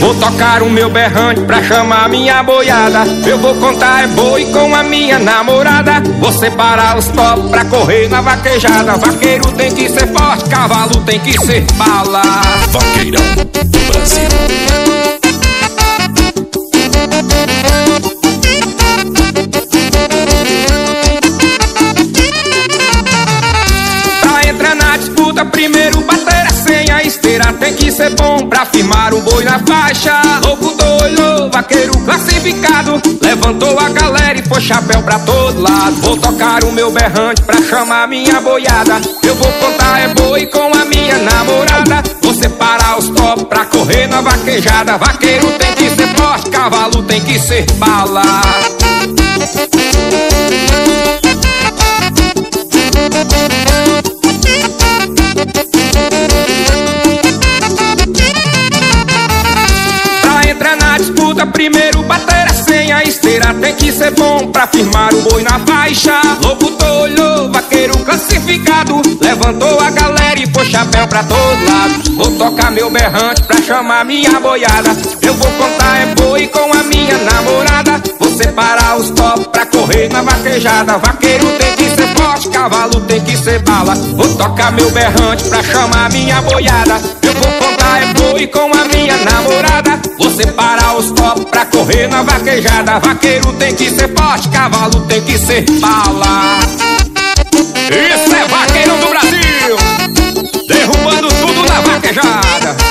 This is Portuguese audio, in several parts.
Vou tocar o meu berrante pra chamar minha boiada. Eu vou contar é boi com a minha namorada. Vou separar os top pra correr na vaquejada. Vaqueiro tem que ser forte, cavalo tem que ser bala. Vaqueirão do Brasil. Pra entrar na disputa, primeiro bater a. Esteira tem que ser bom pra firmar o boi na faixa. Louco doido, vaqueiro classificado. Levantou a galera e foi chapéu pra todo lado. Vou tocar o meu berrante pra chamar minha boiada. Eu vou contar é boi com a minha namorada. Vou separar os top pra correr na vaquejada. Vaqueiro tem que ser forte, cavalo tem que ser bala. Pra entrar na disputa, primeiro bater a senha. Esteira tem que ser bom pra firmar o boi na faixa. Lobo tolho, vaqueiro classificado. Levantou a galera e foi chapéu pra todo lado. Vou tocar meu berrante pra chamar minha boiada. Eu vou contar é boi com a minha namorada. Vou separar os top pra correr na vaquejada. Vaqueiro tem que ser forte, cavalo tem que ser bala. Vou tocar meu berrante pra chamar minha boiada. Eu vou contar é boi com a minha namorada. Vou separar os top pra correr na vaquejada. Vaqueiro tem que ser forte, cavalo tem que ser bala. Isso é vaqueirão do Brasil! Derrubando tudo na vaquejada.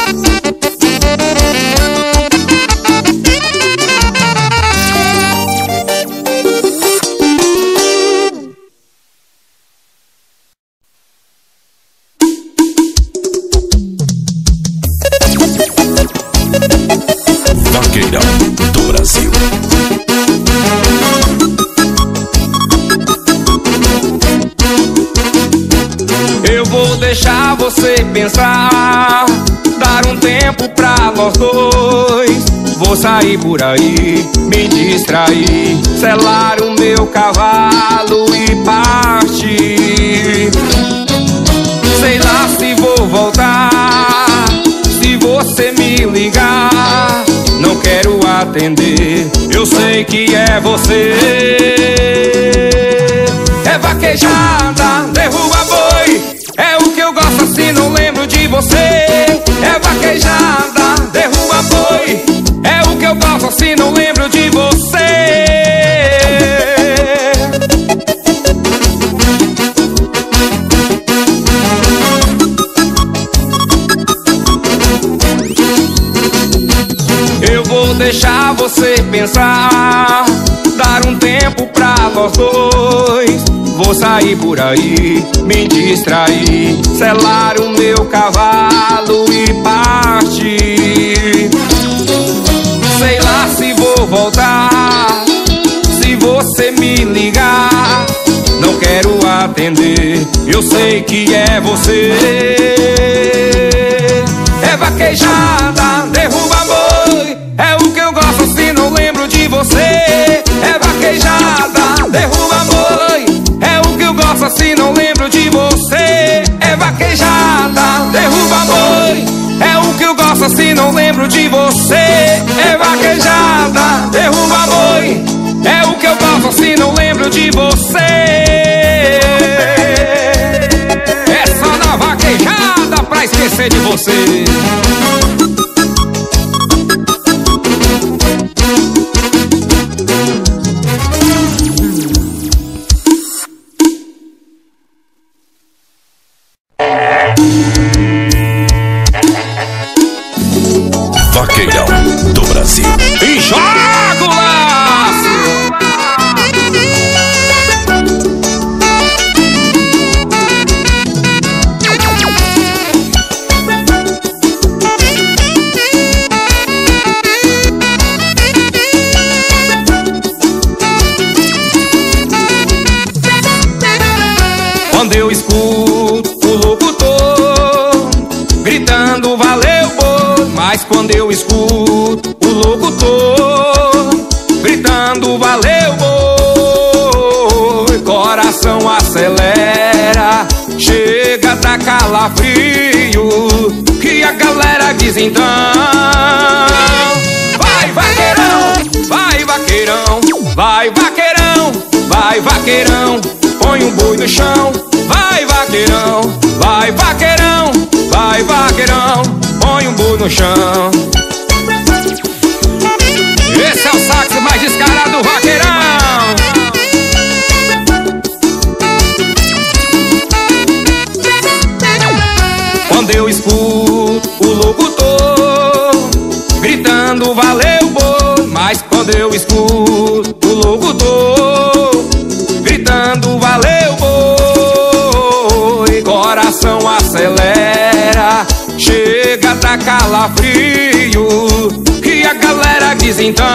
Deixar você pensar, dar um tempo pra nós dois. Vou sair por aí, me distrair, selar o meu cavalo e partir. Sei lá se vou voltar, se você me ligar. Não quero atender, eu sei que é você. É vaquejada, derruba boi. É o que eu gosto assim, não lembro de você. É vaquejada, derruba boi. É o que eu gosto assim, não lembro de você. Eu vou deixar você pensar, dar um tempo pra nós dois. Vou sair por aí, me distrair, selar o meu cavalo e partir. Sei lá se vou voltar, se você me ligar. Não quero atender, eu sei que é você. É vaquejada, não lembro de você. É vaquejada, derruba boi. É o que eu gosto assim, não lembro de você. É só na vaquejada pra esquecer de você. Então Vai vaqueirão, vai vaqueirão Vai vaqueirão, vai vaqueirão Põe um boi no chão. Vai vaqueirão, vai vaqueirão Vai vaqueirão, põe um boi no chão. Esse é o sax mais descarado do vaqueirão. Quando eu escuto o locutor Gritando valeu boi! Mas quando eu escuto o locutor Gritando valeu boi! Coração acelera Chega da calafrio Que a galera diz então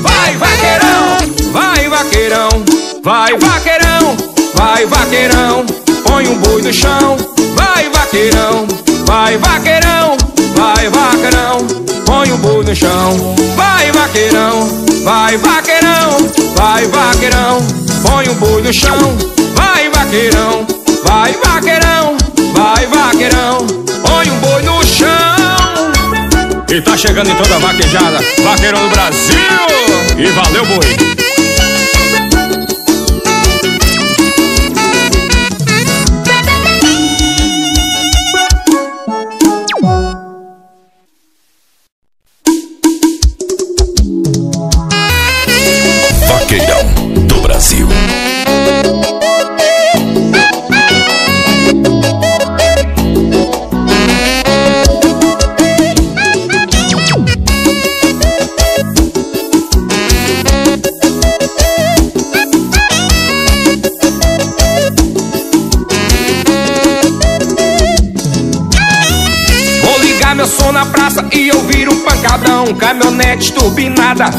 Vai vaqueirão, vai vaqueirão Vai vaqueirão, vai vaqueirão Põe um boi no chão. Vai vaqueirão, vai vaqueirão. Vai vaqueirão, põe um boi no chão. Vai vaqueirão, vai vaqueirão. Vai vaqueirão, põe um boi no chão. Vai vaqueirão, vai vaqueirão. Vai vaqueirão, põe um boi no chão. E tá chegando em toda a vaquejada. Vaqueirão do Brasil. E valeu boi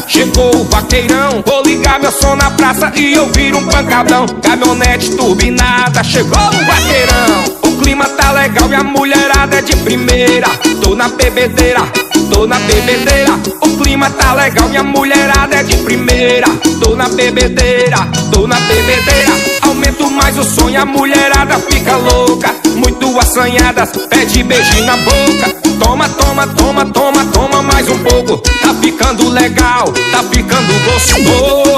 chegou o vaqueirão Vou ligar meu som na praça e ouvir um pancadão. Caminhonete turbinada, chegou o vaqueirão. O clima tá legal e a mulherada é de primeira. Tô na bebedeira, tô na bebedeira. O clima tá legal e a mulherada é de primeira. Tô na bebedeira, tô na bebedeira. Aumento mais o e a mulherada fica louca. Muito assanhadas, pede beijinho na boca Toma, toma, toma, toma, toma mais um pouco. Tá ficando legal, tá ficando gostoso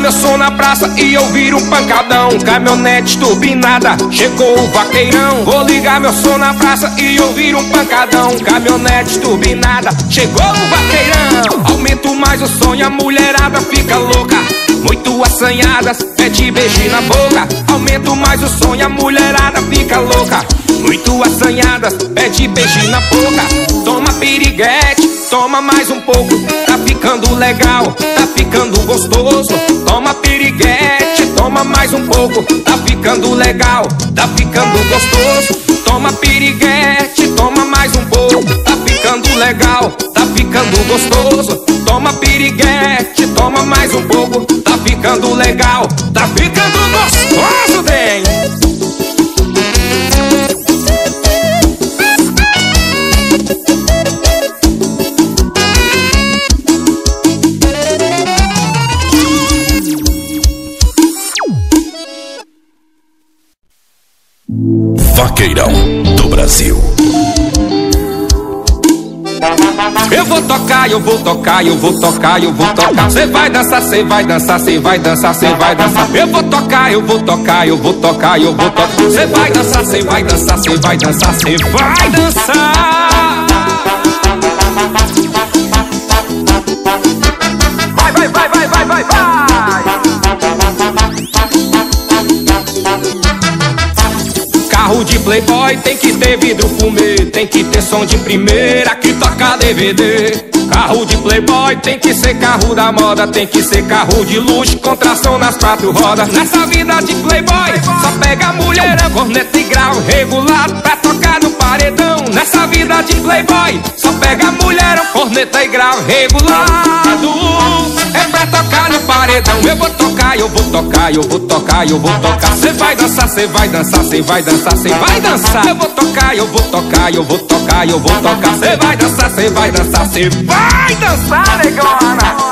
meu som na praça e ouvir um pancadão. Caminhonete turbinada, chegou o vaqueirão. Vou ligar meu som na praça e ouvir um pancadão. Caminhonete turbinada, chegou o vaqueirão. Aumento mais o som e a mulherada fica louca. Muito assanhadas, pede beijinho na boca. Aumento mais o som e a mulherada fica louca. Muito assanhadas, pede beijinho na boca. Toma piriguete, toma mais um pouco ficando legal, tá ficando gostoso. Toma piriguete, toma mais um pouco Tá ficando legal, tá ficando gostoso. Toma piriguete, toma mais um pouco Tá ficando legal, tá ficando gostoso. Toma piriguete, toma mais um pouco Tá ficando legal, tá ficando Vaqueirão do Brasil. Eu vou tocar, eu vou tocar, eu vou tocar, eu vou tocar. Cê vai dançar, cê vai dançar, cê vai dançar, cê vai dançar. Eu vou tocar, eu vou tocar, eu vou tocar, eu vou tocar. Cê vai dançar, cê vai dançar, cê vai dançar, cê vai dançar. Vai, vai, vai, vai, vai, vai, vai. Playboy tem que ter vidro fumê Tem que ter som de primeira que toca DVD Carro de playboy tem que ser carro da moda Tem que ser carro de luxo com tração nas quatro rodas. Nessa vida de playboy só pega mulherão Corneta e grau regulado pra tocar no paredão. Nessa vida de playboy Só pega mulher, um corneta e grau regulado. É pra tocar no paredão. Eu vou tocar, eu vou tocar, eu vou tocar, eu vou tocar. Cê vai dançar, cê vai dançar, cê vai dançar, cê vai dançar. Eu vou tocar, eu vou tocar, eu vou tocar, eu vou tocar. Cê vai dançar, cê vai dançar, cê vai dançar, negona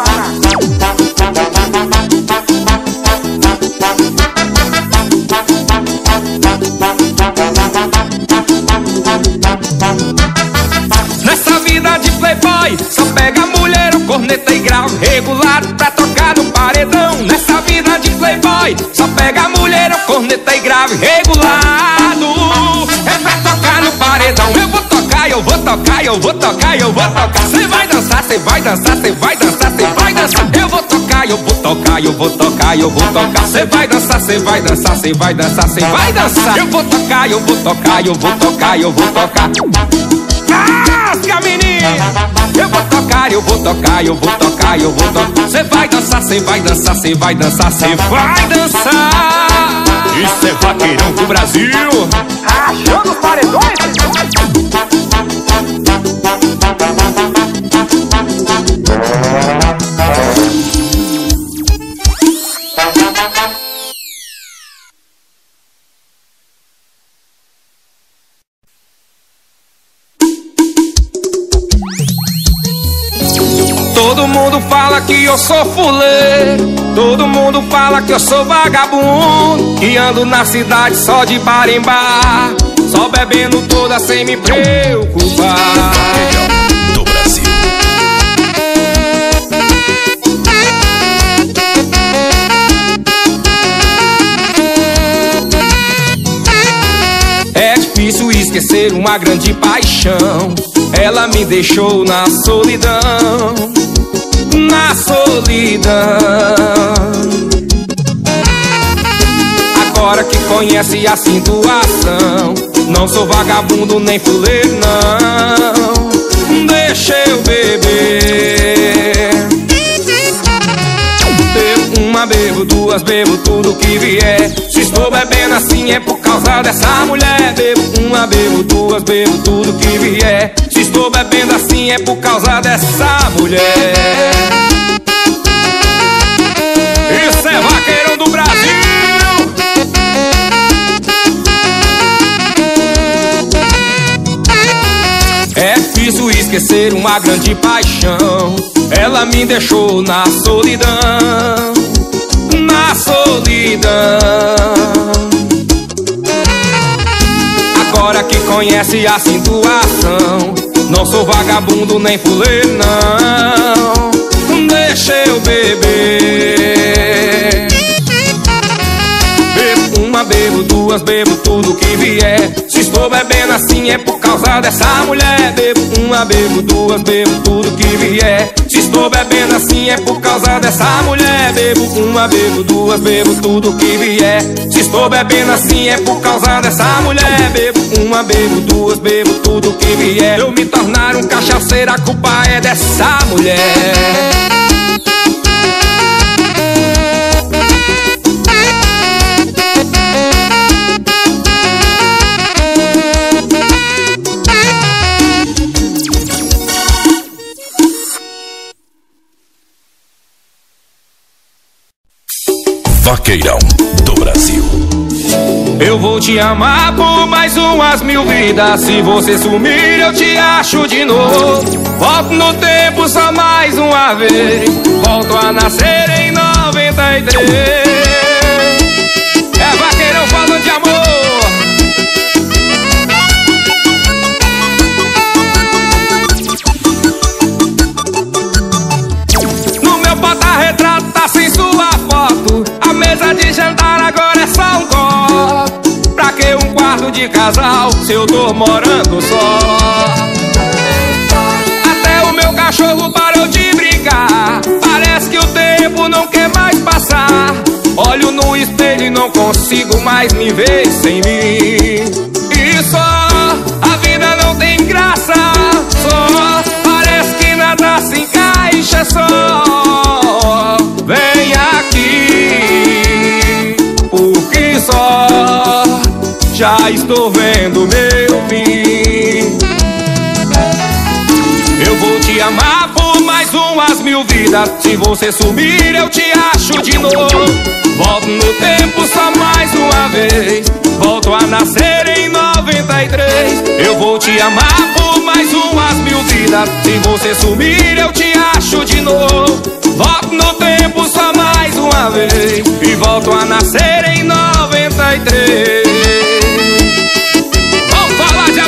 regulado Pra tocar no paredão. Nessa vida de playboy Só pega mulher, o corneta e grau regulado. É pra tocar no paredão. Eu vou tocar, eu vou tocar, eu vou tocar, eu vou tocar. Cê vai dançar, cê vai dançar, cê vai dançar, cê vai dançar. Eu vou tocar, eu vou tocar, eu vou tocar, eu vou tocar. Cê vai dançar, cê vai dançar, cê vai dançar, cê vai dançar. Eu vou tocar, eu vou tocar, eu vou tocar, eu vou tocar Rasga, menina! Eu vou tocar, eu vou tocar, eu vou tocar, eu vou tocar. Cê vai dançar, cê vai dançar, cê vai dançar, cê vai dançar. Isso é vaqueirão do Brasil. Achando os paredões? Sou fuleiro. Todo mundo fala que eu sou vagabundo. Que ando na cidade só de bar em bar. Só bebendo toda sem me preocupar. É difícil esquecer uma grande paixão. Ela me deixou na solidão. Na solidão. Agora que conhece a situação. Não sou vagabundo nem fuleiro, não. Deixa eu beber. Bebo uma, bebo duas, bebo tudo que vier. Se estou bebendo assim é por causa dessa mulher. Bebo uma, bebo duas, bebo tudo que vier. Se estou bebendo assim é por causa dessa mulher. Isso é vaqueirão do Brasil. É difícil esquecer uma grande paixão. Ela me deixou na solidão, na solidão. Agora que conhece a situação, não sou vagabundo nem fuleiro, não. Deixa eu beber. Uma, bebo duas, bebo tudo que vier. Se estou bebendo assim é por causa dessa mulher. Bebo uma, bebo duas, bebo tudo que vier. Se estou bebendo assim é por causa dessa mulher. Bebo uma, bebo duas, bebo tudo que vier. Se estou bebendo assim é por causa dessa mulher. Bebo uma, bebo duas, bebo tudo que vier. Eu me tornar um cachaceiro, a culpa é dessa mulher. Vaqueirão do Brasil. Eu vou te amar por mais umas mil vidas. Se você sumir, eu te acho de novo. Volto no tempo só mais uma vez. Volto a nascer em 93. Mesa de jantar agora é só um copo. Pra que um quarto de casal se eu tô morando só? Até o meu cachorro parou de brigar. Parece que o tempo não quer mais passar. Olho no espelho e não consigo mais me ver sem mim. E só a vida não tem graça. Só parece que nada se encaixa. Só já estou vendo meu fim. amar por mais umas mil vidas. Se você sumir, eu te acho de novo. Volto no tempo só mais uma vez. Volto a nascer em 93. Eu vou te amar por mais umas mil vidas. Se você sumir, eu te acho de novo. Volto no tempo só mais uma vez. E volto a nascer em 93.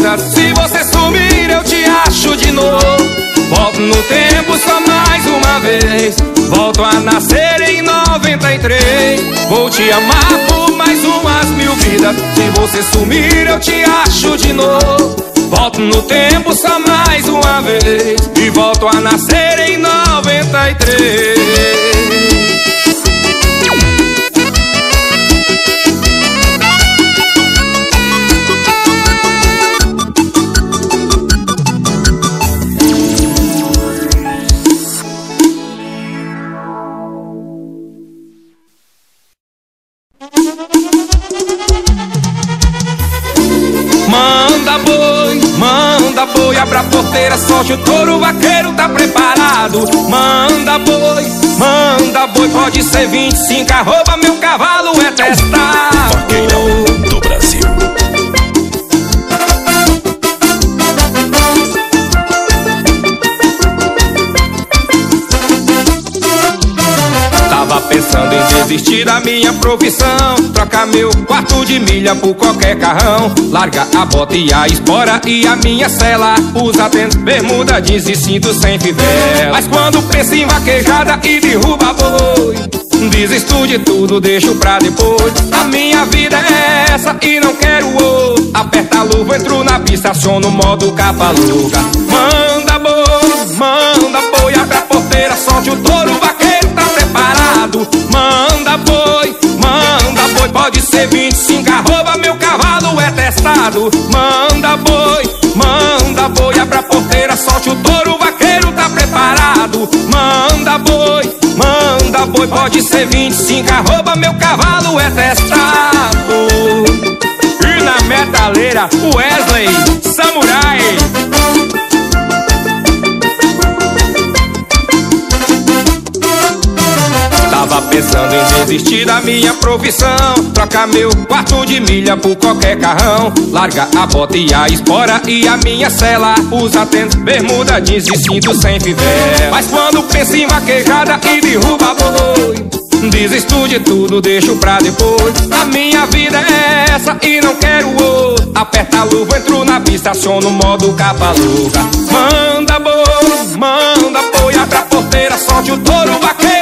Se você sumir eu te acho de novo. Volto no tempo só mais uma vez. Volto a nascer em 93 Vou te amar por mais umas mil vidas. Se você sumir eu te acho de novo. Volto no tempo só mais uma vez. E volto a nascer em 93 Solte o touro, o vaqueiro tá preparado. Manda boi, manda boi Pode ser 25, arroba meu cavalo é testado pensando em desistir da minha profissão. Trocar meu quarto de milha por qualquer carrão. Larga a bota e a espora e a minha cela. Usa tênis, bermuda, jeans e cinto sem fivela. Mas quando pensa em vaquejada e derruba boi Desisto de tudo, deixo pra depois. A minha vida é essa e não quero outro Aperta a luva, entro na pista, aciono o modo capa Manda boi, manda boi, abre a porteira, solte o touro, preparado Manda boi, manda boi, pode ser 25, arroba meu cavalo é testado. Manda boi, manda boi, abre a porteira, solte o touro, vaqueiro tá preparado. Manda boi, manda boi, pode ser 25, arroba meu cavalo é testado. E na metaleira, Wesley, Samurai pensando em desistir da minha profissão Trocar meu quarto de milha por qualquer carrão. Larga a bota e a espora e a minha cela. Usa tênis, bermuda, jeans e cinto sem fivela. Mas quando penso em vaquejada e derruba boi Desisto de tudo, deixo pra depois. A minha vida é essa e não quero outro Aperta a luva, entro na pista, aciono modo capa Manda boi, manda boi, abre a porteira, solte o touro, vaqueiro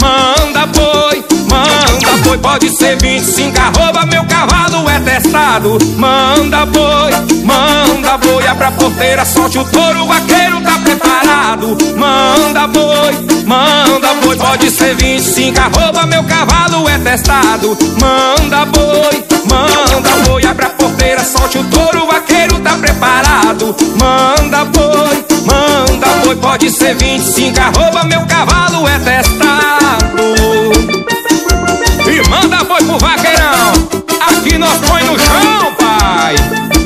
Manda boi, manda boi, pode ser 25, arroba meu cavalo é testado. Manda boi, manda boi, abre a porteira, solte o touro, vaqueiro tá preparado. Manda boi, manda boi, pode ser 25, arroba meu cavalo é testado. Manda boi, manda boi, abre a porteira, solte o touro, vaqueiro tá preparado. Manda boi, manda boi, pode ser 25, arroba meu cavalo é testado. E manda boi pro vaqueirão, aqui nós põe no chão, pai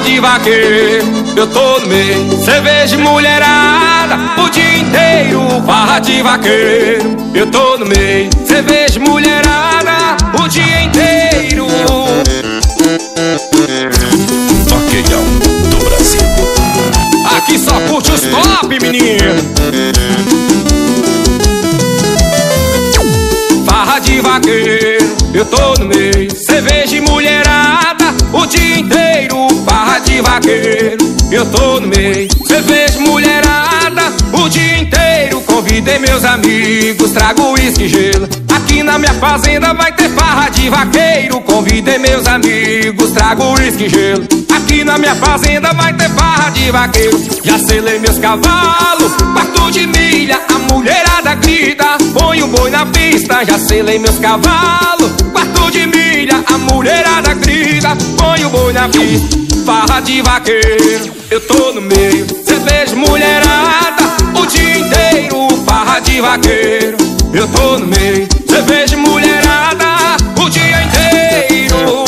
de vaqueiro Eu tô no meio Cerveja mulherada O dia inteiro Farra de vaqueiro. Eu tô no meio Cerveja mulherada O dia inteiro. Vaqueirão do Brasil. Aqui só curte os top, menino. Farra de vaqueiro Eu tô no meio eu tô no meio. Cerveja mulherada, o dia inteiro. Convidei meus amigos, trago uísque e gelo. Aqui na minha fazenda vai ter farra de vaqueiro. Convidei meus amigos, trago uísque e gelo. Aqui na minha fazenda vai ter farra de vaqueiro. Já selei meus cavalos, quarto de milha. A mulherada grita, põe o boi na pista. Já selei meus cavalos, quarto de milha. A mulherada grita, põe o boi na pista. Farra de vaqueiro, eu tô no meio. Cerveja mulherada, o dia inteiro. Farra de vaqueiro, eu tô no meio. Cerveja mulherada, o dia inteiro.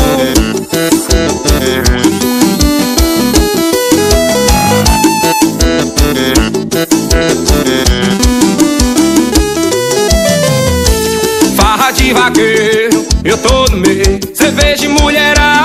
Farra de vaqueiro, eu tô no meio. Cerveja mulherada,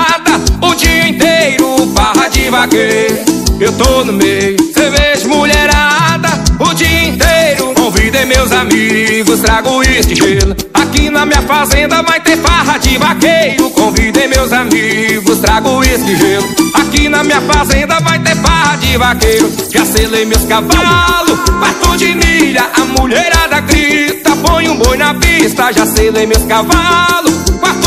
eu tô no meio. Cerveja mulherada, o dia inteiro. Convidei meus amigos, trago uísque e gelo. Aqui na minha fazenda vai ter farra de vaqueiro. Convidei meus amigos, trago uísque e gelo. Aqui na minha fazenda vai ter farra de vaqueiro. Já selei meus cavalos, quarto de milha. A mulherada grita, põe um boi na pista. Já selei meus cavalos,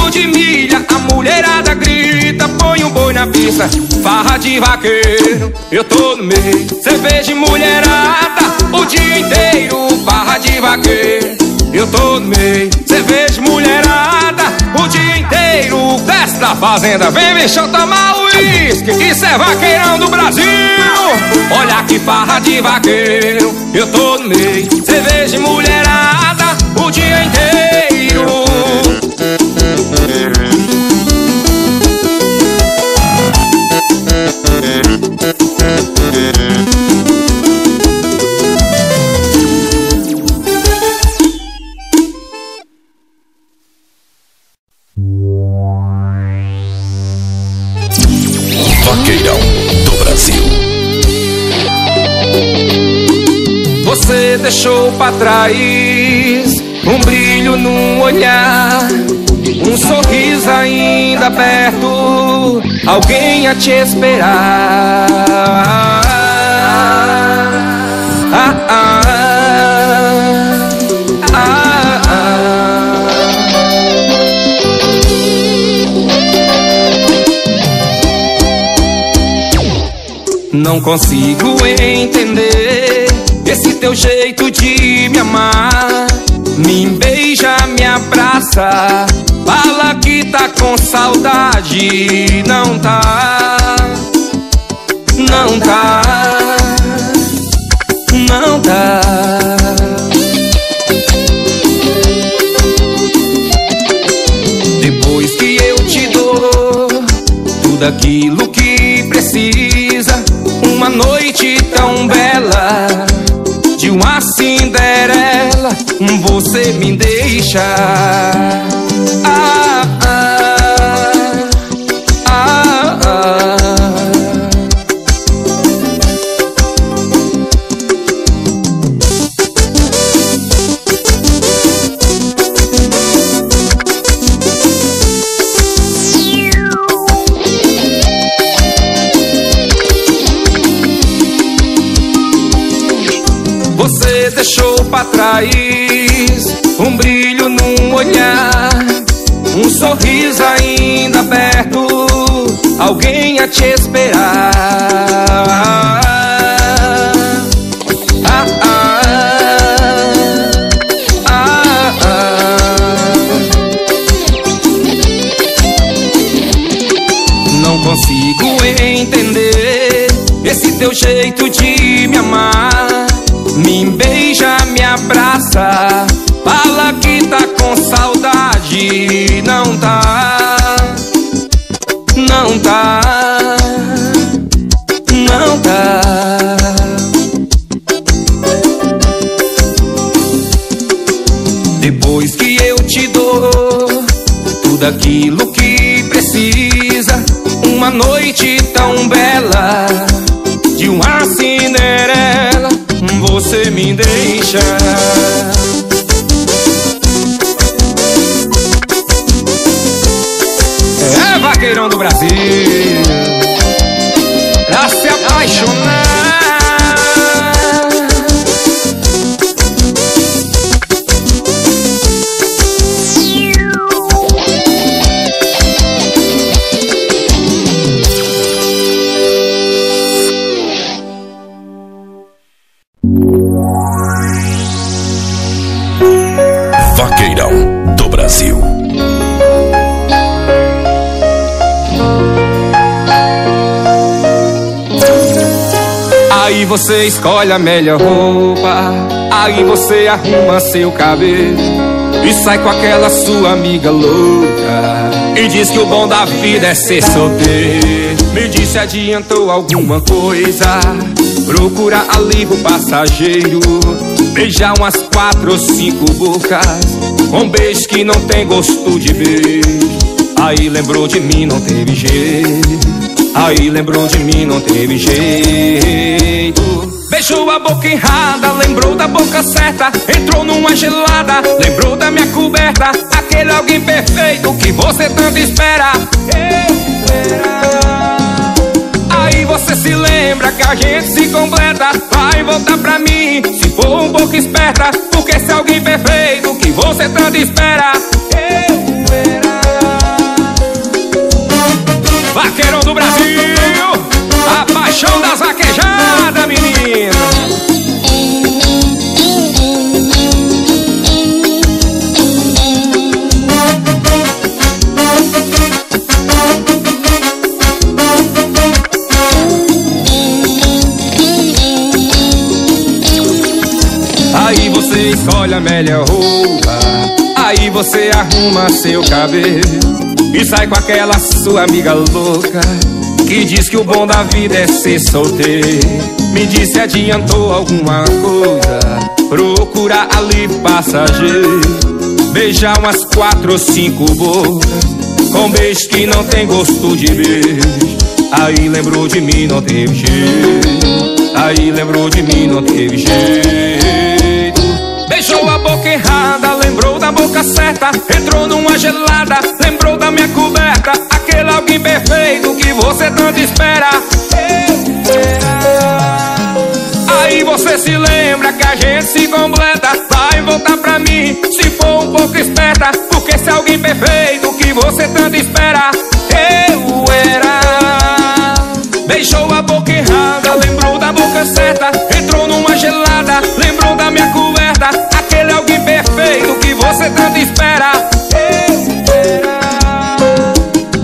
de milha. A mulherada grita, põe um boi na pista. Farra de vaqueiro, eu tô no meio. Cerveja e mulherada, o dia inteiro. Farra de vaqueiro, eu tô no meio. Cerveja e mulherada, o dia inteiro. Da fazenda, vem me tomar uísque. Isso é vaqueirão do Brasil. Olha que farra de vaqueiro, eu tô no meio. Cerveja e mulherada, o dia inteiro. Você deixou pra trás um brilho no olhar, sorriso ainda perto, alguém a te esperar. Ah, ah, ah. Não consigo entender esse teu jeito de me amar. Me beija, me abraça, fala que tá com saudade. Não tá, não tá, não tá. Depois que eu te dou tudo aquilo que você me deixa. Ah, sorriso ainda aberto, alguém a te esperar. Ah, ah, ah. Não consigo entender esse teu jeito de me amar. Me beija, me abraça, fala que tá com saudade. Não tá, não tá, não tá. Depois que eu te dou tudo aquilo que precisa, uma noite tão bela de uma Cinderela, você me deixa. Vaqueirão do Brasil. Pra se apaixonar você escolhe a melhor roupa. Aí você arruma seu cabelo e sai com aquela sua amiga louca. E diz que o bom da vida é ser solteiro. Me disse adiantou alguma coisa. Procura alívio passageiro. Beijar umas quatro ou cinco bocas. Com beijo que não tem gosto de beijo. Aí lembrou de mim, não teve jeito. Aí lembrou de mim, não teve jeito. Beijou a boca errada, lembrou da boca certa. Entrou numa gelada, lembrou da minha coberta. Aquele alguém perfeito que você tanto espera. Aí você se lembra que a gente se completa. Vai voltar pra mim, se for um pouco esperta. Porque se alguém perfeito que você tanto espera escolhe a melhor roupa. Aí você arruma seu cabelo e sai com aquela sua amiga louca Que diz que o bom da vida é ser solteiro. Me disse adiantou alguma coisa? Procurar ali passageiro. Beijar umas quatro ou cinco bocas Com beijo que não tem gosto de beijo. Aí lembrou de mim, não teve jeito. Aí lembrou de mim, não teve jeito boca errada, lembrou da boca certa Entrou numa gelada, lembrou da minha coberta Aquele alguém perfeito que você tanto espera. Aí você se lembra que a gente se completa Vai voltar pra mim, se for um pouco esperta Porque se alguém perfeito que você tanto espera Eu era. Beijou a boca errada, lembrou da boca certa Entrou numa gelada, lembrou da minha coberta Aquele alguém perfeito que você tanto espera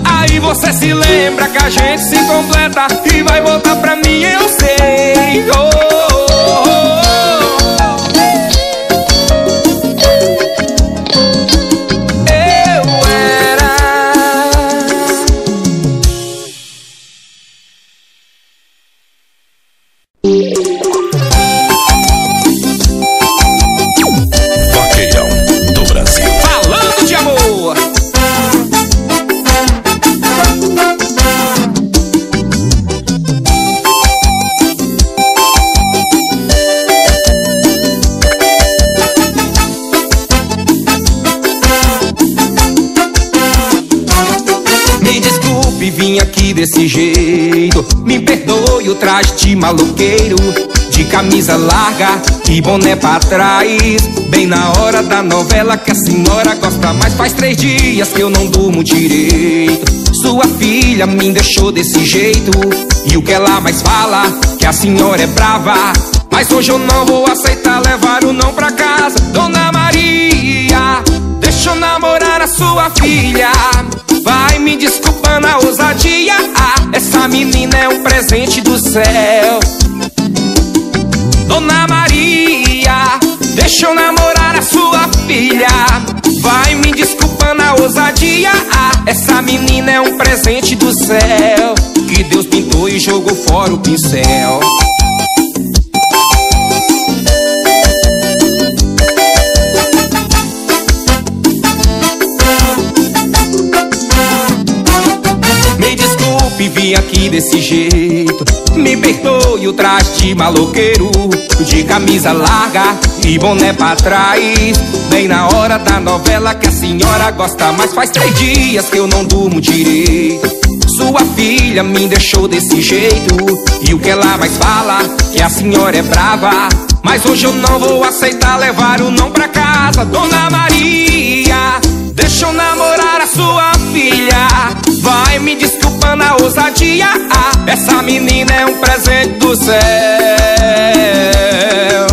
Aí você se lembra que a gente se completa E vai voltar pra mim, eu sei oh. Desse jeito. Me perdoe o traje de maloqueiro De camisa larga e boné pra trás. Bem na hora da novela que a senhora gosta mais. Faz três dias que eu não durmo direito. Sua filha me deixou desse jeito. E o que ela mais fala, que a senhora é brava. Mas hoje eu não vou aceitar levar o não pra casa. Dona Maria, deixa eu namorar a sua filha. Vai me desculpando a ousadia. Ah, Essa menina é um presente do céu. Dona Maria, deixa eu namorar a sua filha. Vai me desculpando a ousadia. Ah, Essa menina é um presente do céu. Que Deus pintou e jogou fora o pincel aqui desse jeito. Me perdoe o traje de maloqueiro De camisa larga e boné pra trás. Bem na hora da novela que a senhora gosta Mas faz três dias que eu não durmo direito. Sua filha me deixou desse jeito. E o que ela mais fala, que a senhora é brava. Mas hoje eu não vou aceitar levar o não pra casa. Dona Maria, deixa eu namorar a sua filha Vai me desculpando a ousadia. Essa menina é um presente do céu.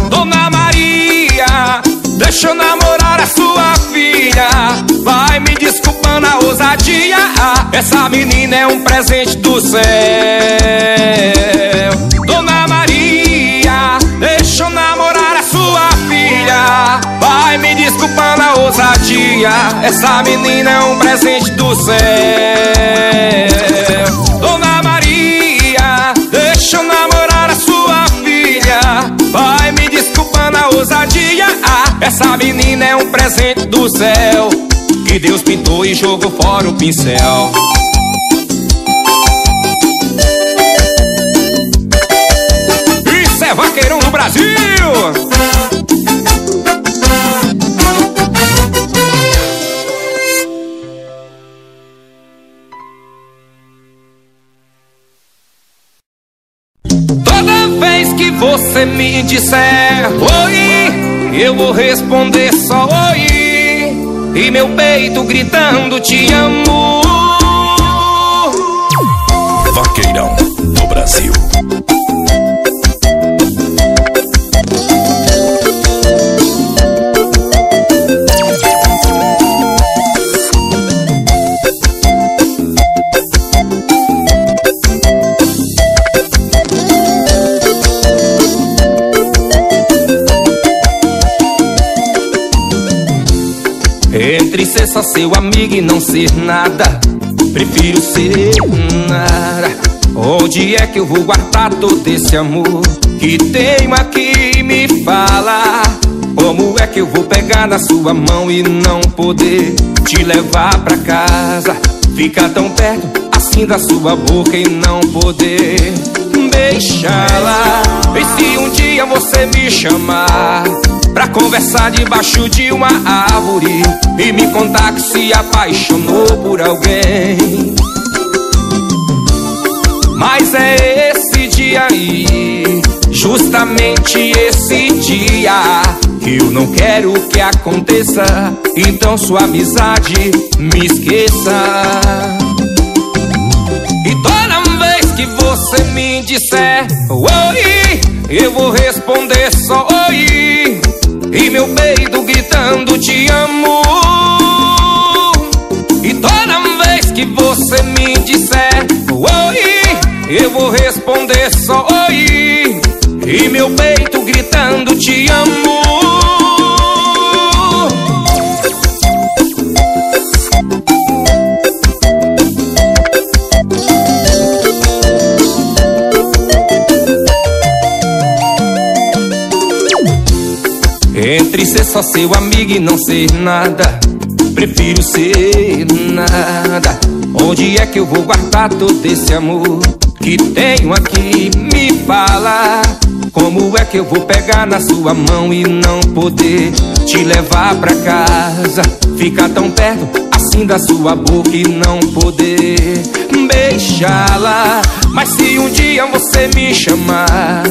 Dona Maria, deixa eu namorar a sua filha. Vai me desculpando a ousadia. Essa menina é um presente do céu. Dona Maria, deixa eu namorar a sua filha. Vai me desculpando a ousadia. Essa menina é um presente do céu. Dona Maria, deixa eu namorar a sua filha. Vai me desculpando a ousadia. Essa menina é um presente do céu. Que Deus pintou e jogou fora o pincel. Isso é vaqueirão no Brasil! Você me disser oi, eu vou responder só oi. E meu peito gritando te amo. Vaqueirão do Brasil. Só seu amigo e não ser nada, prefiro ser nada. Onde é que eu vou guardar todo esse amor que tenho aqui? Me fala. Como é que eu vou pegar na sua mão e não poder te levar pra casa? Ficar tão perto assim da sua boca e não poder beijá-la. E se um dia você me chamar Pra conversar debaixo de uma árvore E me contar que se apaixonou por alguém. Mas é esse dia aí Justamente esse dia Que eu não quero que aconteça. Então sua amizade me esqueça. E toda vez que você me disser oi, eu vou responder só oi. E meu peito gritando te amo. E toda vez que você me disser oi, eu vou responder só oi. E meu peito gritando te amo. Só seu amigo e não ser nada. Prefiro ser nada. Onde é que eu vou guardar todo esse amor Que tenho aqui, me fala Como é que eu vou pegar na sua mão e não poder Te levar pra casa? Ficar tão perto assim da sua boca e não poder beijá-la Mas se um dia você me chamar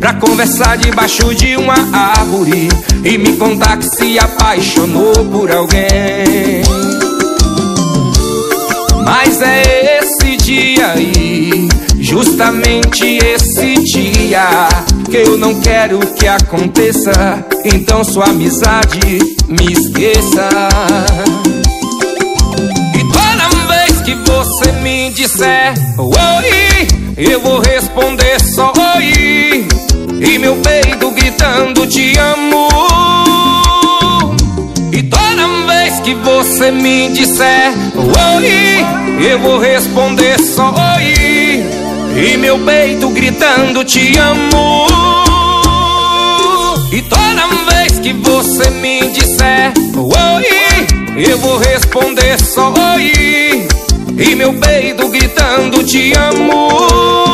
Pra conversar debaixo de uma árvore E me contar que se apaixonou por alguém. Mas é esse dia aí Justamente esse dia Que eu não quero que aconteça. Então sua amizade me esqueça. E toda vez que você me disser Oi, eu vou responder só oi e meu peito gritando te amo E toda vez que você me disser oi Eu vou responder só oi E meu peito gritando te amo E toda vez que você me disser oi Eu vou responder só oi e meu peito gritando te amo.